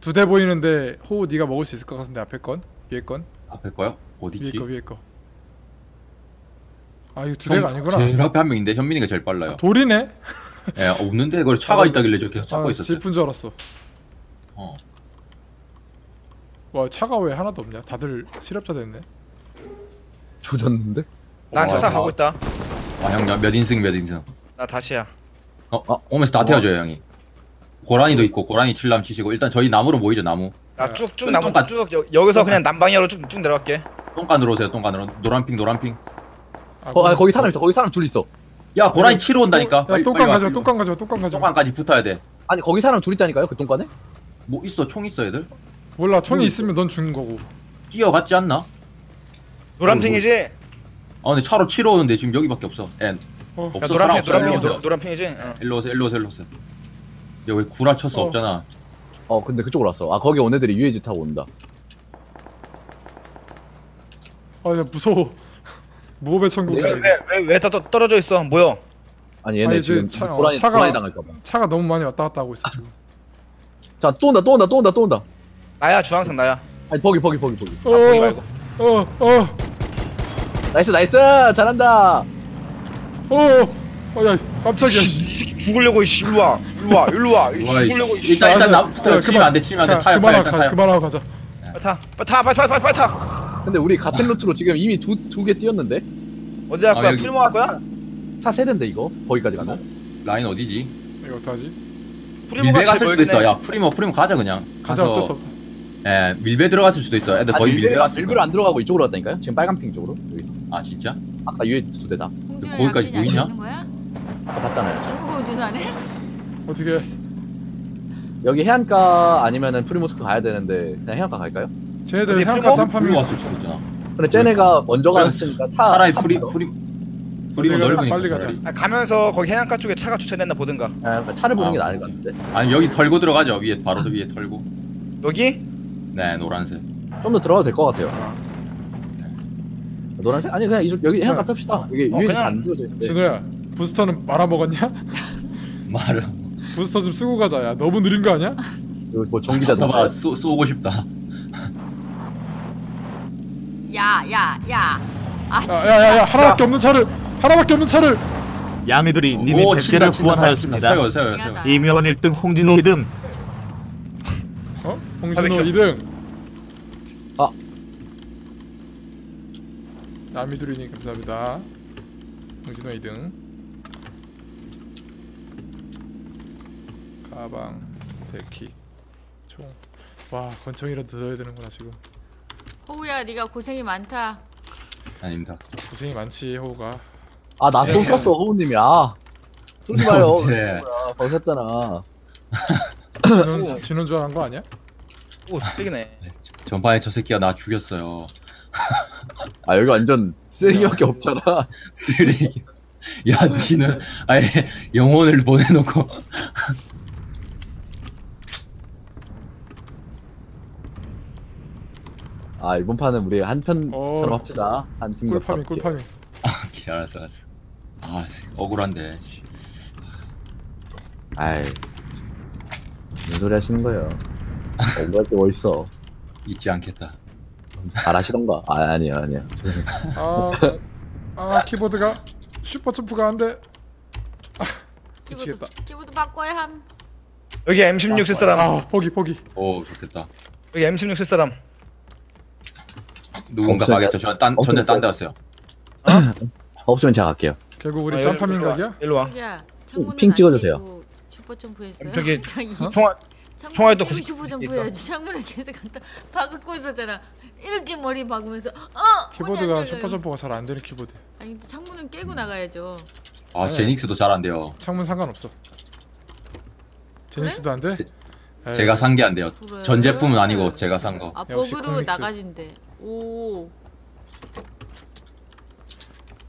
두 대 보이는데 호우 네가 먹을 수 있을 것 같은데 앞에 건 위에 건 앞에 거요? 위에 어디지? 거 위에 거. 아 이거 두 대가 아니구나. 제일 앞에 한 명인데 현민이가 제일 빨라요 아, 돌이네. 예 없는데 그걸 차가 아, 있다길래 저 계속 찾고 아, 있었어요 질푼 줄 알았어. 어. 와 차가 왜 하나도 없냐? 다들 실업자 됐네. 조졌는데 난 와, 차타 다- 가고 있다 아형몇 인승 몇 인승 나 다시야 어? 어? 오면서 다 어. 태워줘요 형이 고라니도 있고 고라니 칠람 치시고 일단 저희 나무로 모이죠 나무 나 네. 쭉쭉 똥- 나무 똥간- 쭉 여- 여기서 그냥 남방향으로 쭉, 쭉 내려갈게 똥간으로 오세요 똥간으로 노란 ping 노란 ping 아, 거, 아 거기 사람 있어 거기 사람 둘 있어 야 고라니 치러 온다니까 야 빨리 똥간 빨리 와, 가져와 빨리 와. 똥간 가져와 똥간 가져와. 똥간까지 붙어야 돼 아니 거기 사람 둘 있다니까요 그 똥간에 뭐 있어 총 있어 애들? 몰라 총이 있으면 넌 죽는 거고. 뛰어갔지 않나? 노란 ping이지? 아 근데 차로 치러 오는데 지금 여기밖에 없어 애 어. 야, 없어 사람 노란핑 없어 일로 노란핑 오세요 노란핑이지? 응. 일로 오세요 일로 오세요 일로 오세요 야왜 구라 쳤어 어. 없잖아 어 근데 그쪽으로 왔어 아 거기 온 애들이 UAZ 타고 온다 아야 무서워. 무호배 천국. 내가- 왜왜왜 다 떨어져 있어 뭐야 아니 얘네 아니, 지금 차- 어, 고라니 차가- 고라니 당할까봐 차가 너무 많이 왔다 갔다 하고 있어 지금. <laughs> 자또 온다 또 온다 또 온다 또 온다 나야 주황색 나야 아니 buggy buggy buggy buggy 어, 거기 말고. 어, 어, nice nice 잘한다 어, 어, 야, 깜짝이야. 씨. 죽으려고 이씨 일로 와 일로 와 일로 와 죽으려고. 일단 일단 야, 나부터 야, 치면 안돼 치면 야, 안돼 타요 그만하고 가, 그만하고 가자. 빨리 타 빨리 타 빨리 빨리 빨리 타 근데 우리 같은 루트로 지금 이미 두 두 개 뛰었는데 어디 갈 아, 거야 여기- 프리모 갈 거야? 차 세대인데 이거 거기까지 가면 라인 어디지? 이거 어떡하지? 제일 갔을 수도 있어. 야 프리모 프리모 가자 그냥 가자 어쩔 수 없다. 예 밀베 들어갔을 수도 있어 애들 거의 일부러, 갔을 일부러 거야 안 들어가고 이쪽으로 왔다니까요 지금 빨간 ping 쪽으로 여기 아 진짜? 아까 UAG 두 대다 거기까지 보이냐? 안 있는 거야? 아까 봤잖아요 진우고 누나네? 어떻게? 여기 해안가 아니면은 프리모스크 가야 되는데 그냥 해안가 갈까요? 쟤네들 어디 해안가? 짬파밍. 왔을 수도 있잖아 근데 쟤네가 먼저 갔으니까 차 차라리 차 프리. 프리 프리모 우리가 넓으니까 빨리 가자. 차라리. 아, 가면서 거기 해안가 쪽에 차가 주차됐나 보든가 아, 그러니까 차를 보는 게 아. 나을 것 같은데 아니 여기 털고 들어가죠 위에 바로 저 위에 털고 여기? 네 노란색 좀 더 들어가도 될 것 같아요 노란색? 아니 그냥 이쪽 여기 해안가 네. 탑시다 여기 어, 그냥- 안 지워져 진호야, 부스터는 말아먹었냐? <laughs> 말을 부스터 좀 쓰고 가자. 야, 너무 느린 거 아니야? 뭐 전기자도 봐봐 쏘, 쏘고 싶다 야, 야, 야. 아, 야, 야, 야, 야, 하나밖에 없는 차를, 하나밖에 없는 차를. 양이들이 님이 오, 100개를 친다, 친다, 후원하였습니다. 세워 세워 세워. 이묘원 1등 홍진호 2등 어? 홍진호 하백경. 2등. 아. 남이두리님 감사합니다. 홍진호 2등. 가방, 데키, 총. 와, 권총이라도 넣어야 되는구나 지금. 호우야, 네가 고생이 많다. 아닙니다. 고생이 많지 호우가. 아나 또 썼어 호우님이 <laughs> 아 쏘지 마요. 언제? 뭐야, 벗었잖아. 진원 진원 좋아한 거 아니야? 오 쓰레기네. 전판에 저 새끼가 나 죽였어요. 아 여기 완전 쓰레기밖에 없잖아. <laughs> 쓰레기. 야 지는 아예 영혼을 보내놓고 아 이번 판은 우리 한 편처럼 어. 합시다 한 팀과 꿀파밍 꿀파밍. 오케이 알았어 알았어. 아 억울한데. 씨. 아이 무슨 소리 하시는 거예요 억울할 게 어딨어 잊지 않겠다. 잘하시던가 아 아니요 아니요 죄송해요. 아, 아 키보드가 슈퍼 점프가 안 돼. 아, 미치겠다. 키보드, 키보드 바꿔야 함. 여기 M16 쓸 사람 아, 포기 포기. 오 좋겠다. 여기 M16 쓸 사람 누군가 없어요. 가겠죠. 저딴 없어요. 저는 딴 데 왔어요. 없으면 제가 갈게요 결국 우리 아, 짬파 일로 와, 민각이야? 일로 와 야, 창문은 핑 안 찍어주세요. 깨고 슈퍼 점프했어요. 저기 <laughs> 자기 어? 총알 총알도 구십- 슈퍼 점프해야지. 창문을 계속 갖다 박고 있었잖아. 이렇게 머리 박으면서 어 키보드가 문이 안 슈퍼. 점프가 잘 안 되는 키보드. 아니 근데 창문은 깨고 나가야죠. 아 네. 제닉스도 잘 안 돼요. 창문 상관없어. 제니스도 안 돼? 제- 에이, 제가 산 게 안 돼요. 그래. 전 제품은 아니고 제가 산 거. 아 역시 버그로 코믹스. 나가진대. 오.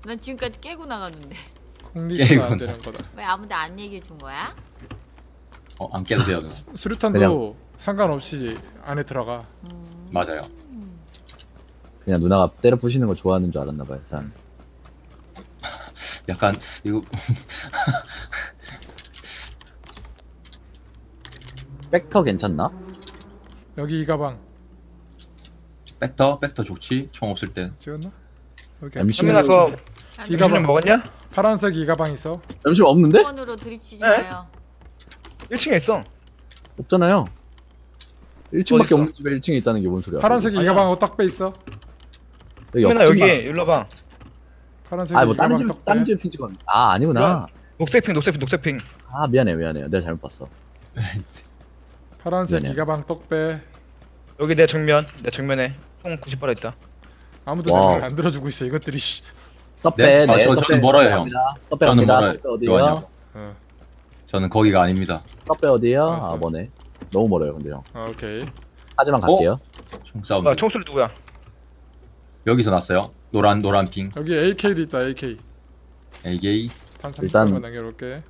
난 지금까지 깨고 나갔는데 콩리스가 안 깨고 되는 거다. 왜 아무도 안 얘기해 준 거야? 어, 안 깨도 돼요. 수류탄도 그냥- 상관없이 안에 들어가. 음. 맞아요. 그냥 누나가 때려 부시는 거 좋아하는 줄 알았나 봐요 산 <laughs> 약간 이거 <laughs> 백터 괜찮나? 여기 이 가방 백터 백터 좋지. 총 없을 때. 찍었나? 여기 MC 현민아 그거 이 M16 가방. 먹었냐? 파란색 이 가방 있어. 잠시 없는데? 번으로 드립치지 네? 마요. 1층에 있어 없잖아요 1층밖에 어딨어? 없는 집에 1층에 있다는 게 뭔 소리야 파란색 이 아니야. 가방하고 떡배 있어. 여기 현민아 여기 옆집만- 일로 와봐 파란색 아뭐 이 다른 가방 집 떡배. 다른 집에 핀 찍었 아 아니구나 녹색 핑 녹색 핑 녹색 핑 아 미안해 미안해요 내가 잘못 봤어 <laughs> 파란색 네네. 이 가방 떡배. 여기 내 정면 내 정면에 총 90발 있다 아무도 내 와우. 말을 안 들어주고 있어. 이것들이 씨. 떡배 네? 네, 아, 저- 떡배 저는 멀어요, 형. 갑니다. 떡배 저는 갑니다 멀어요. 떡배 이거 어디요? 어. 저는 거기가 아닙니다. 떡배 어디요? 알았어요. 아 뭐네 너무 멀어요 근데 형 아, 오케이. 하지만 갈게요 총 사운드. 아 총소리 누구야 여기서 났어요. 노란 노란 핑. 여기 AK도 있다. AK. 단 일단- 30발만 남겨놓을게.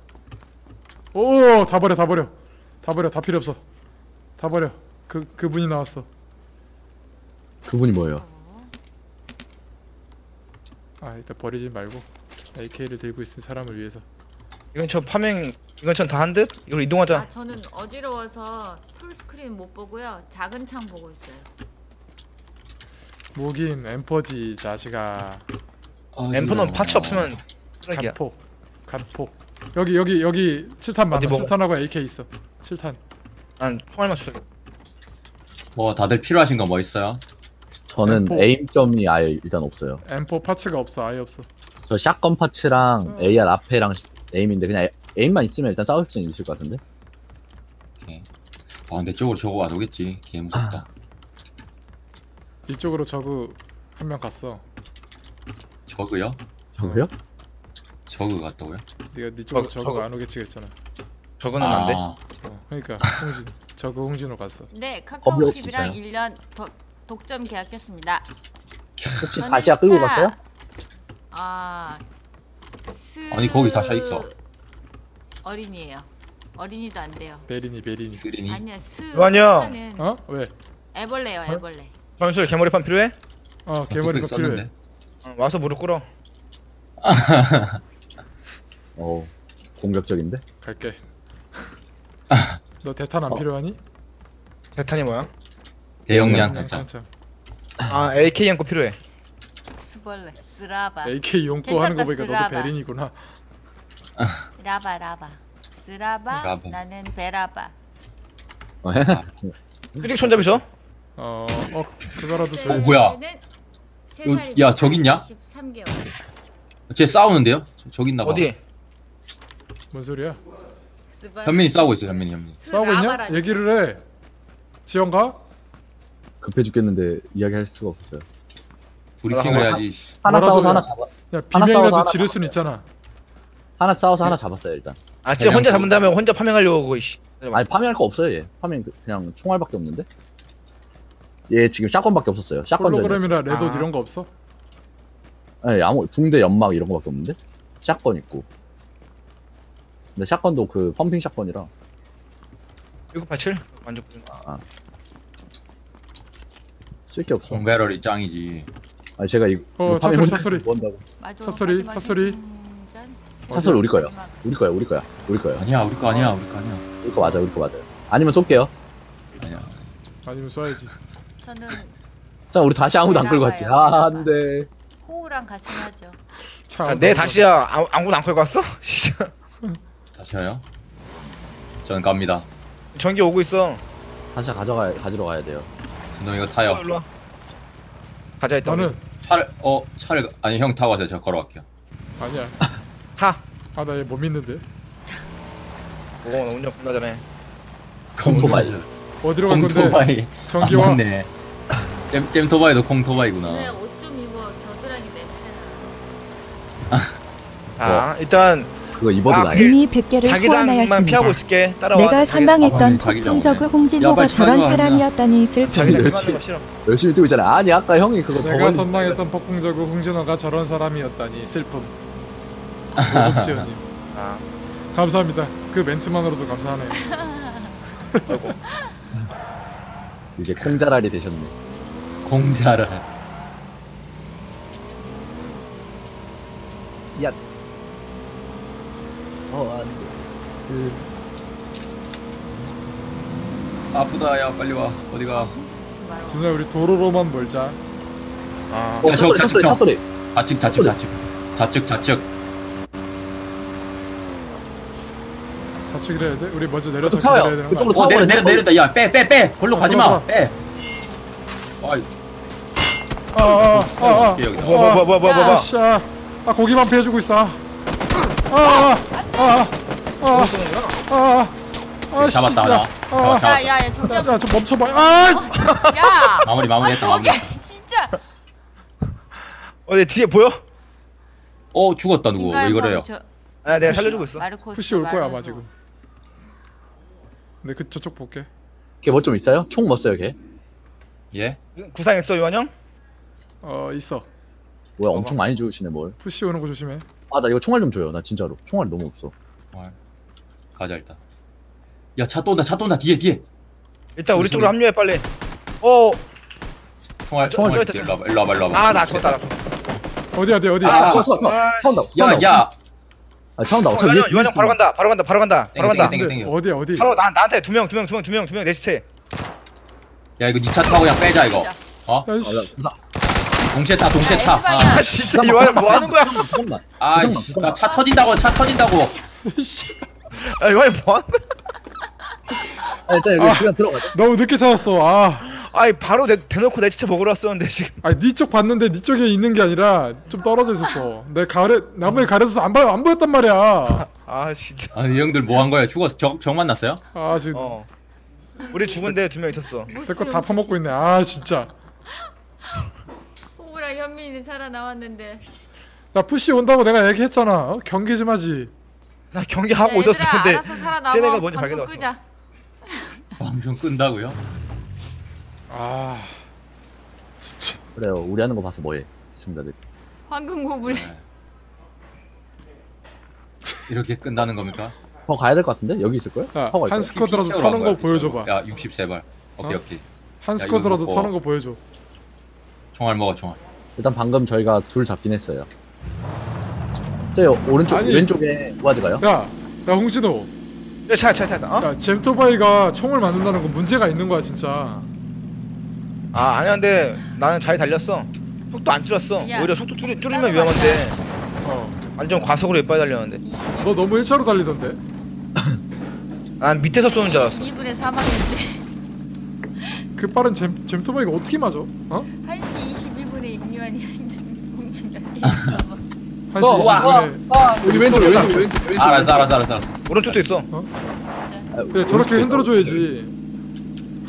오, 다 버려, 다 버려, 다 버려, 다 필요 없어. 다 버려. 그 그분이 나왔어. 그분이 뭐예요? 아, 일단 버리지 말고 AK를 들고 있는 사람을 위해서. 이건 저 farming 이건 전 다 한 듯? 이걸 이동하자 아 저는 어지러워서 full screen 못 보고요. 작은 창 보고 있어요. 무긴 엠퍼지 자식아. 엠퍼는 파츠 없으면 쓰레기야 갓포, 갓포. 여기 여기 여기 7탄 많아. 먹어? 7탄하고 AK 있어. 7탄. 난 총알만 쏘뭐 다들 필요하신 거 뭐 있어요? 저는 엠포. 에임점이 아예 일단 없어요 M4 파츠가 없어. 아예 없어. 저 샷건 파츠랑 어. AR 앞에랑 시- 에임인데 그냥 에- 에임만 있으면 일단 싸울 수 있을 것 같은데 오케이. 아, 내 쪽으로 저거 안 오겠지. 개 무섭다. 이쪽으로 저그 한 명 갔어. 저그요? 저거요? 저그 같다고요? 네가 네 쪽으로 저그, 저그 저그. 안 오겠지 그랬잖아. 저거는 안돼 아, 어, 그러니까 홍진 저그 홍진으로 갔어. 네, 카카오 없- TV랑 진짜요? 1년 도, 독점 계약했습니다. 혹시 저는 다시야 끌고 스타- 갔어요? 아, 스... 아니, 거기 다시아 있어. 어린이에요. 어린이도 안 돼요. 베리니 베리니. 쓰리니. 아니야, 스. 스타는 어? 왜? 애벌레요, 애벌레. 전술 개머리판 필요해? 어 개머리가 뚝배기 필요해. 어, 와서 무릎 꿇어 <laughs> 어 공격적인데? 갈게. <laughs> 너 대탄 안 어. 필요하니? 대탄이 뭐야? 대용량 탄창. 탄창. 아 AK 연거 필요해 스벌레, 스라바. AK 용고 하는 거 보니까 괜찮다, 너도 쓰라바. 베린이구나. 라바, 라바. 스라바, 라바. 나는 베라바. 어, 휴직 손잡이 줘? 어, 어 그거라도 네. 줘야지. 뭐야? 세 야, 저기 있냐? 23개월. 쟤 싸우는데요? 저, 저기 있나 봐. 어디? 뭔 소리야? 현민이 싸우고 있어, 현민이, 현민이. 싸우고 있냐? 얘기를 해. 지원 가? 급해 죽겠는데 이야기할 수가 없어요 브리핑을 아, 해야지. 씨. 하나 뭐라도 싸워서 해. 하나 잡아 야 하나 싸워서 비명이라도 하나 지를. 순 있잖아. 하나 싸워서 하나 잡았어요 일단 아 진짜 혼자 잡은 다음에 혼자 farming하려고 이씨 아니 farming할 거 없어요 얘 farming 그- 그냥 총알밖에 없는데 얘 지금 shotgun밖에 없었어요 shotgun 전이 홀로그램이라 red dot 아. 이런 거 없어? 아니 아무 붕대 연막 이런 거밖에 없는데 shotgun 있고 근데 shotgun도 그 pumping shotgun이라 1987? 만족 쓸 게 없어 공배럴이 짱이지. 아니 제가 이거 어, 이거 차 소리, 파밍 차 소리. 뭐 한다고 맞아. 차 소리, 마지막 차 소리. 충전. 차소리 우리 거예요 우리 거야 우리 거야 우리 거야 아니야 우리 거 아니야 우리 거 아니야 우리 거 맞아 우리 거 맞아요 아니면 쏠게요 아니야 아니면 쏴야지. 저는 자 우리 다시 아무도 안 끌고 갔지 아 안돼 호우랑 같이 하죠. 차. 아, 내 다시야 아무- 아무도 안 끌고 왔어? <laughs> 진짜 다시 와요 전 갑니다 전기 오고 있어 다시 가져가 가지러 가야 돼요 너 이거 어, 타요. 일로 와. 가자 일단 나는 차를 어 차를 아니 형 타고 가세요. 제가 걸어갈게요. 아니야. <laughs> 타. 아 나 얘 못 믿는데. 오, 나 운전 겁나 잘해 콩토바이. 어디로 갈 건데? 콩토바이. 전기와? 아 맞네. 잼, 잼토바이도 콩토바이구나. 옷좀 입어. 겨드랑이 냄새나. 아. 일단 그거 입어도 아, 나요 이미 100개를 자기장만 후원하였습니다. 피하고 있을게 따라와 내가 자기- 아, 선방했던 맞네, 폭풍저그. 야, 홍진호가 저런 사람이었다니 슬픔. 자기장 열심히- 싫어 열심히 뛰고 있잖아 아니 아까 형이 그거 더 내가 걸리 선망했던 폭풍저그 홍진호가 저런 사람이었다니 슬픔. 고급지연님 아 감사합니다. 그 멘트만으로도 감사하네요. 이제 콩자랄이 되셨네 공자라 어 안돼. 그, 아프다 야 빨리 와. 어디가? 진우야 우리 도로로만 멀자. 아. 어 야, 차소리 저, 차소리 저, 차소리 좌측 좌측 좌측. 좌측 좌측. 좌측이라 해야 돼? 우리 먼저 내려서 그쪽 차와요. 기다려야 되는 거 그쪽으로 아니야? 어 내려 내려 내린다 야 빼 빼 빼. 걸로 어, 가지마. 들어가. 빼. 아이. 아, 아, 아, 아, 여기, 여기. 뭐야 뭐야 뭐야 뭐야 뭐야 아, 씨, 아, 아 고기만 피해주고 있어. 아, 아, 아, 아, 아, 아, 씨, 잡았다, 야, 나. 아, 잡았다. 야야야 저기 야, 야, 좀 멈춰봐. 아, 야. 마무리 마무리 아 했다 마무리 진짜. 어디 뒤에 보여? 어 죽었다 누구 왜 이거래요 저- 아 내가 살려주고 있어 푸시 올 거야 아마. 지금. 네, 그 저쪽 볼게. 걔 뭐 좀 있어요? 총 뭐 써요 걔? 예 구상했어 요한 형? 어, 있어. 뭐야 엄청 많이 주시네 뭘 push 오는 거 조심해. 아 나 이거 총알 좀 줘요. 나 진짜로. 총알이 너무 없어. 어, 가자 일단. 야 차 또 온다 차 또 온다. 뒤에 뒤에. 일단 우리 쪽으로 합류해 빨리. 어, 총알 총알 총알. 저- 뒤에 일로 와봐 일로 와봐 일로 와봐. 아나 죽었다 나 죽었다. 어디 어디 어디. 아, 차, 차, 차, 아, 차 온다, 차 온다. 야야 아, 차 온다. 어, 차 요한 위에, 형, 요한 형 바로 간다 바로 간다 바로 간다 바로 간다. 땡겨, 땡겨. 어디 어디? 바로 나, 나한테 두 명 두 명 두 명 두 명 두 명 내 시체. 야 이거 니 차 타고 그냥 빼자 이거. 어? 야, 아, 씨. 나, 동시에 타 동시에 야, 타 S방이야. 아 진짜 요한 형뭐 하는 거야 잠깐만. 아차 터진다고 차 터진다고 아 요한 형뭐 하는 거야 아, 일단 여기 아. 그냥 들어가자. 너무 늦게 찾았어. 아, 아이 바로 내, 대놓고 내 시체 먹으러 왔었는데 지금 아니 니쪽 봤는데 니 쪽에 있는 게 아니라 좀 떨어져 있었어. 내 가래 나무에 가려서 안 봐, 안 보였단 말이야. 아 진짜 아니 이 형들 뭐 한 거야 죽었어 적, 적 만났어요? 아 지금 어 우리 죽은데 두 명 있었어 내거다 파먹고 있네. 아 진짜. 호우랑 현민이 살아 나왔는데. 야 푸시 온다고 내가 얘기했잖아. 어? 경계 좀 하지. 나 경기 하고 얘들아, 있었는데 알아서 살아 쟤네가 나와. 먼저 방송 발견했어. 끄자. 방송 끈다고요? 아 진짜. 그래요. 우리 하는 거 봐서 뭐해. 시청자들. 황금 고블. 네. 이렇게 끝나는 겁니까? 더 가야 될 것 같은데? 여기 있을 거야? 야, 한 거야? 스쿼드라도 타는 간 거. 보여줘봐. 야 63발 오케이 어? 오케이 한 야, 스쿼드라도 이거 먹고. 타는 거 보여줘. 총알 먹어 총알 일단 방금 저희가 둘 잡긴 했어요. 저 오른쪽, 아니. 왼쪽에 우아즈가요? 야, 야 홍진호. 차차 차 어? 야 잼토바이가 총을 만든다는 건 문제가 있는 거야 진짜. 아 아니야 근데 나는 잘 달렸어 속도 안 줄였어 야, 오히려 속도 줄이, 줄이면 위험한데 어. 완전 과속으로 이빨 달렸는데 너 너무 일차로 달리던데. <laughs> 난 밑에서 쏘는 줄 알았어 2분의 사망인데. 그 빠른 잼 잼토바이가 어떻게 맞아? 어? 1시 21분에 임요한이 있는 홍진이 한시 어, 와, 20분에. 여기 왼쪽, 왼쪽, 왼쪽, 왼쪽. 알았어 알았어 알았어 알았어 오른쪽도 있어 아, 그래 저렇게 오른쪽에 흔들어줘야지.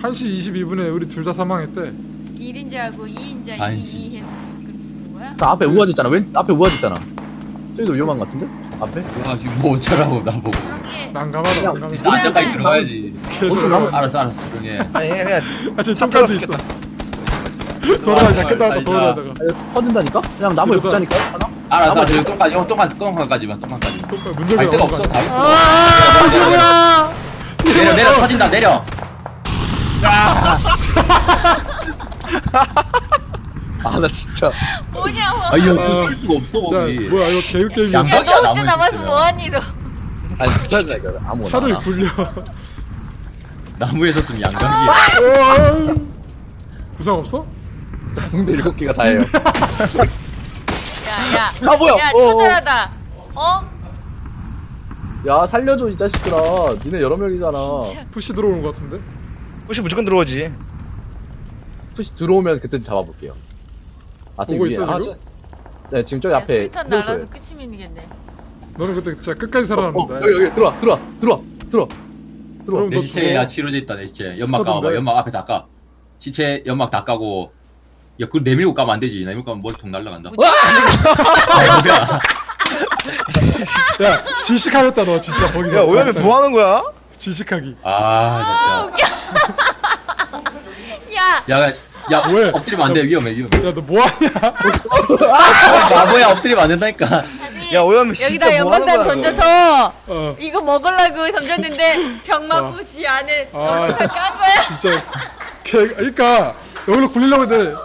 1시 22분에 우리 둘 다 사망했대. 1인자하고 2인자 반시. 2, 2 해서 그런 거야? 저 앞에 우아즈 있잖아. 왼, 앞에 우아즈 있잖아. 저기도 위험한 것 같은데? 앞에? 와 지금 뭐 어쩌라고 나보고 그렇게 난감하다 야, 난감해. 나- 안전까지 들어가야지 계속 오른쪽 나와. 알았어 알았어 조용히 해 아니 그냥 아 지금 똥간도 있어. 돌아다니다 끝나다 돌아다니다가. 아, 이거 터진다니까? 그냥 나무에 붙자니까? 하나? 알았어 알았어 똥까지 형 똥간 문갈 열고 데가 나가고 없어 다 있어 아 누구야? 내려 내려 터진다 내려 <laughs> 아 나 진짜 뭐냐 뭐. 아 이거 아. 쓸 수가 없어 야 거기. 뭐야 이거 개그 게임이었어 양각- 너 혼자 남아서. 뭐하니 너? 아니 이거 아무거나 차를 하나. 굴려 나무에 섰으면 양각이. 어, 구상 없어? 붕대 일곱 개가 다예요 야 야. 아 뭐야 야 어, 어. 처절하다. 어? 야 살려줘 이 자식들아 니네 여러 명이잖아 푸시 들어오는 것 같은데 혹시 무조건 들어오지 푸시 들어오면 그때 잡아볼게요 아 보고 위에. 있어, 아, 지금? 저- 네 지금 저기 야, 앞에 스위턴 트로트. 날아서 끝이면이겠네. 너는 그때 진짜 끝까지 어, 살아남는다 어, 여기 여기 들어와 들어와 들어와 들어와 들어와 그럼 내 너 시체야 들어와. 치료제 있다 내 시체. 연막? 까봐. 연막 앞에 다 까. 시체 연막 다 까고. 야, 그걸 내밀고 까면 안 되지. 내밀고 까면 머리통 날라간다. 아, 뭐야? 야 질식하겠다 너 진짜 거기서 야 오염이 뭐 하는 거야? 질식하기 아, 야. 진짜. 야, 야, 왜? 엎드리면 안 돼. 위험해, 위험해. 야 너 뭐 하냐 바보야, 엎드리면 안 된다니까. 아니, 야 오염이 진짜 여기다 뭐 거야, 던져서 어 이거 먹으려고 던졌는데 병 맞고 지 안에 아. 깐 거야. 진짜 개 그러니까 여기로 굴리려고 했는데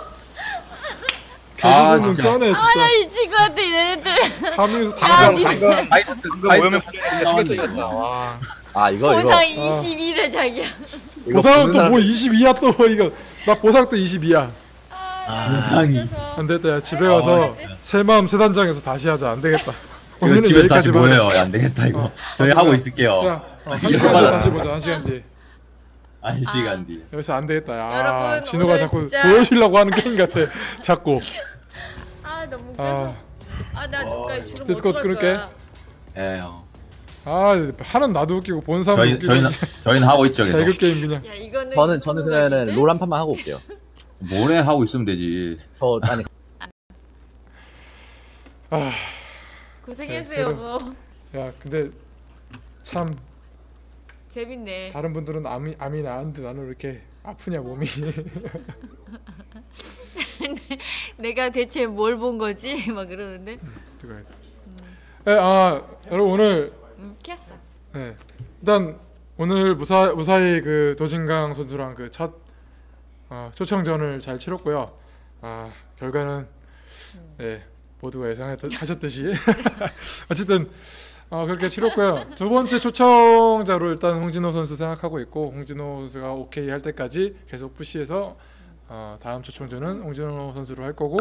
아, 개그는 진짜. 쩌네 아 나 진짜 미칠 것 같아 얘네들. 하면서 야, 당장 니- 방금 아이스, 충격적이었다 와 아 이거 이거 보상 22래 자기야. 이거 보상은 보는 또뭐 사람 22야 또 이거 나 보상 또 22야 보상이. 안 되겠다 야 집에 가서 새 마음 새 단장에서 다시 하자 안 되겠다 이거 오늘은 집에서 다시 여기까지만 모여요. 하자. 야, 안 되겠다, 이거. 저희 어, 하고 야, 있을게요. 야 어, 한 이거 시간 뒤에. 다시 보자 한 시간 뒤에 한 시간 뒤에. 여기서 안 되겠다 야 여러분, 진호가 오늘 자꾸 진짜- 보여주려고 하는 게임 같아 자꾸 아 너무 아, 웃겨서. 아나 누가 주름 디스코드 어떡할 끊을게. 거야. 예, 형. 아 하는 나도 웃기고 본 사람 저희, 웃기고 저희는, 저희는 하고 있죠, 계속. 개그 게임 그냥 야 이거는 저는 저는 각인데? 롤한 판만 하고 올게요 <laughs> 뭐래 하고 있으면 되지. 저 아니 아 고생했어 네, 여보. 야 근데 참 재밌네. 다른 분들은 암이 암이 나는데 나는 왜 이렇게 아프냐 몸이 <laughs> <laughs> 내가 대체 뭘 본 거지? <laughs> 막 그러는데. 그거야. 네, 아 여러분 오늘 음, 키웠어. 네, 일단 오늘 무사 무사히 그 도진강 선수랑 그첫 어, 초청전을 잘 치렀고요. 아 결과는 네 모두가 예상하셨듯이 <laughs> 어쨌든 어, 그렇게 치렀고요. 두 번째 초청자로 일단 홍진호 선수 생각하고 있고 홍진호 선수가 오케이 할 때까지 계속 푸시해서 어, 다음 초청전은 홍진호 선수로 할 거고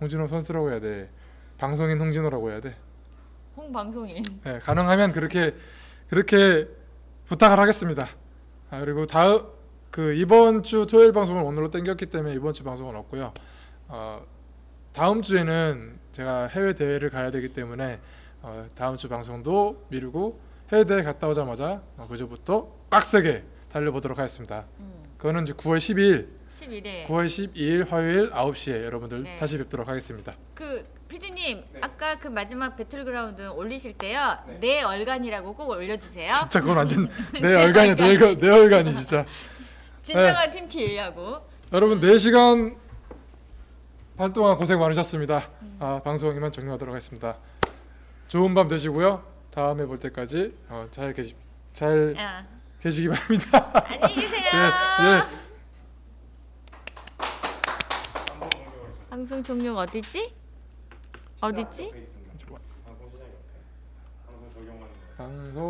홍진호 선수라고 해야 돼. 방송인 홍진호라고 해야 돼. 홍방송인. 네, 가능하면 그렇게 그렇게 부탁을 하겠습니다. 아, 그리고 다음 그 이번 주 토요일 방송을 오늘로 땡겼기 때문에 이번 주 방송은 없고요. 어, 다음 주에는 제가 해외 대회를 가야 되기 때문에 어, 다음 주 방송도 미루고 해외 대회 갔다 오자마자 어, 그저부터 빡세게 달려보도록 하겠습니다. 음. 그거는 이제 9월 12일, 11일. 9월 12일 화요일 9시에 여러분들 네. 다시 뵙도록 하겠습니다. 그 피디님 아까 그 마지막 배틀그라운드 올리실 때요 내 얼간이라고 꼭 올려주세요. <laughs> 진짜 그건 완전 <laughs> 내 얼간이야, 내, 얼간, 내 얼간이 진짜. <laughs> 진정한 팀킬하고. 여러분 4 시간 반 동안 고생 많으셨습니다. 아, 방송 이만 종료하도록 하겠습니다. 좋은 밤 되시고요. 다음에 볼 때까지 어, 잘 계시 잘 야 계시기 바랍니다. 안녕히 계세요. 예, 예. 방송 종료 어디지? 어디지? 방송